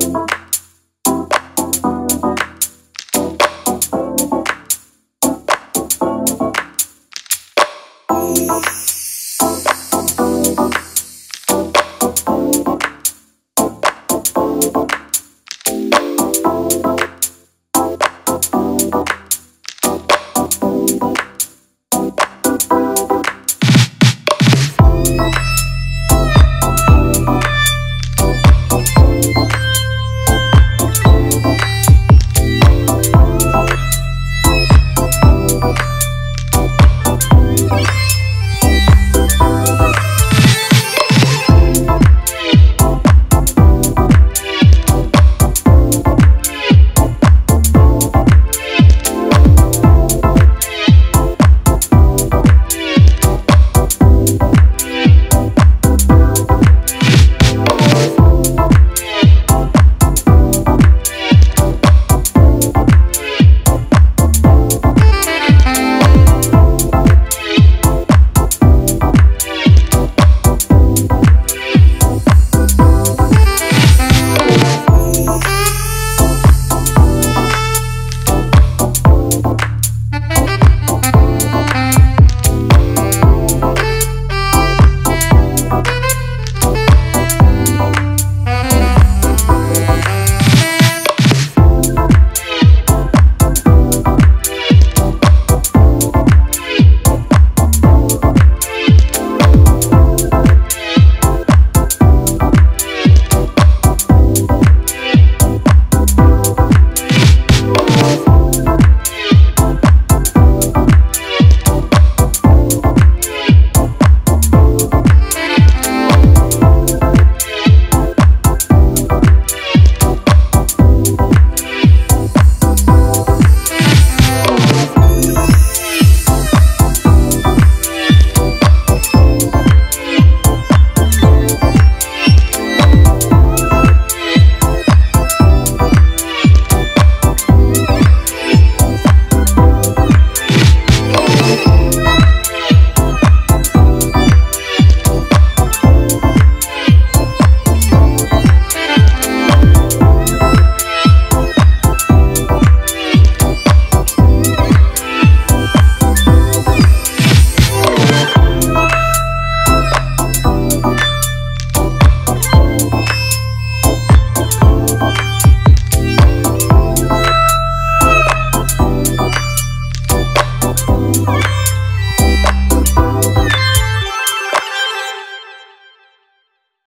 you Bye.